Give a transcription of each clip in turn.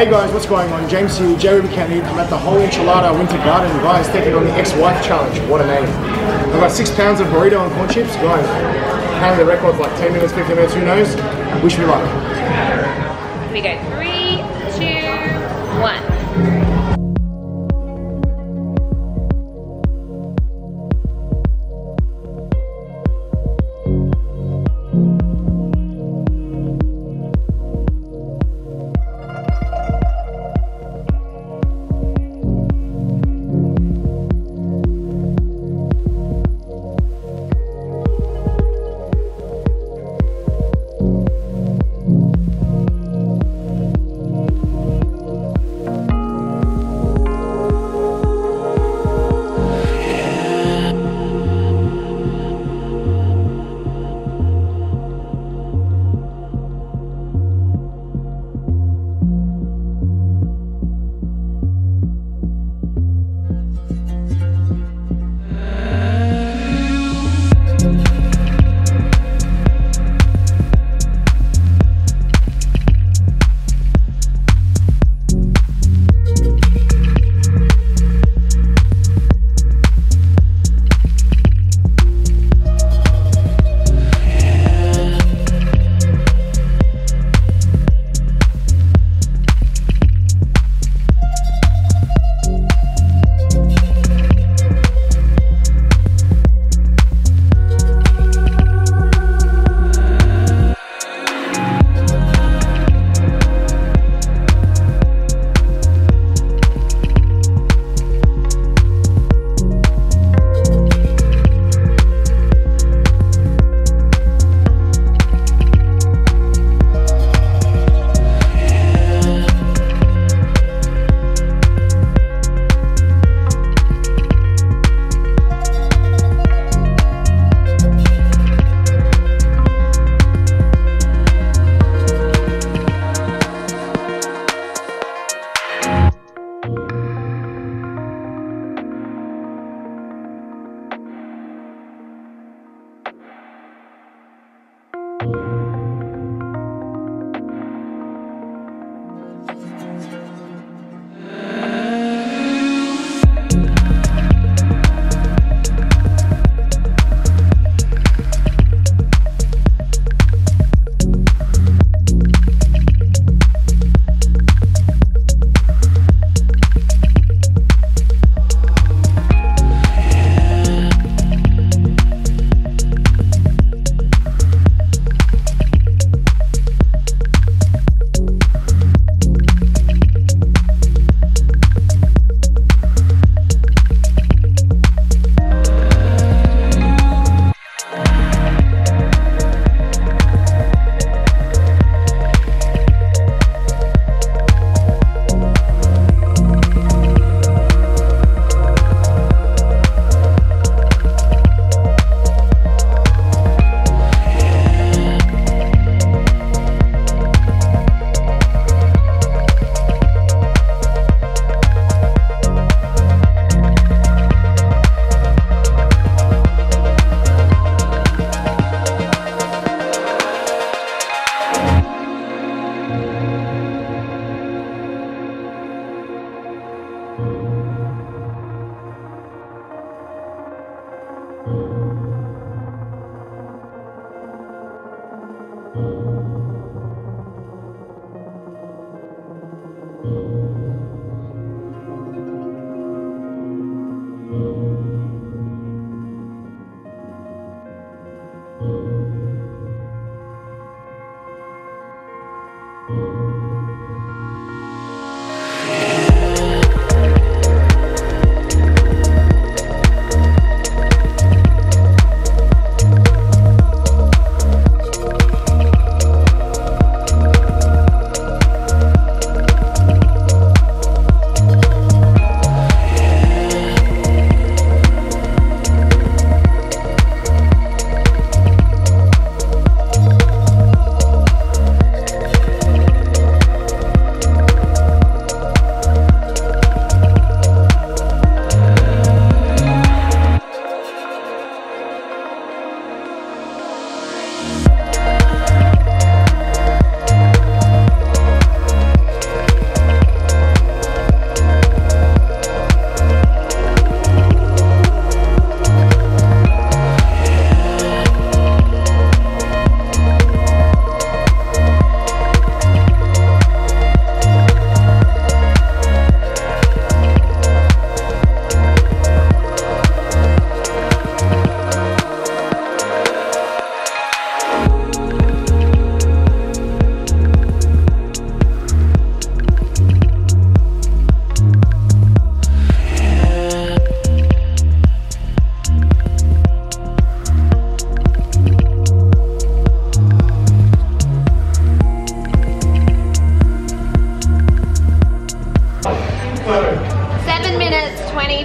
Hey guys, what's going on? James here, JWebby Can Eat. I'm at the Whole Enchilada Winter Garden. Guys, taking on the ex-wife challenge. What a name. I've got six pounds of burrito and corn chips. Guys, apparently the record's like 10 minutes, 15 minutes, who knows? Wish me luck. Here we go. Three, two, one.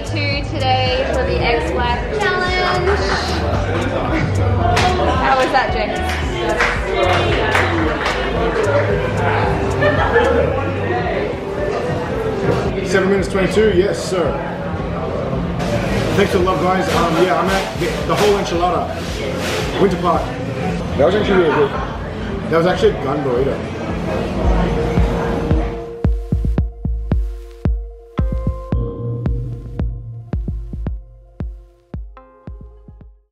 Today for the ex-wife challenge. How was that, James? Seven minutes twenty-two. Yes, sir. Thanks for the love, guys. Um, yeah, I'm at the, the whole enchilada, Winter Park. That was actually really good. That was actually a gun burrito.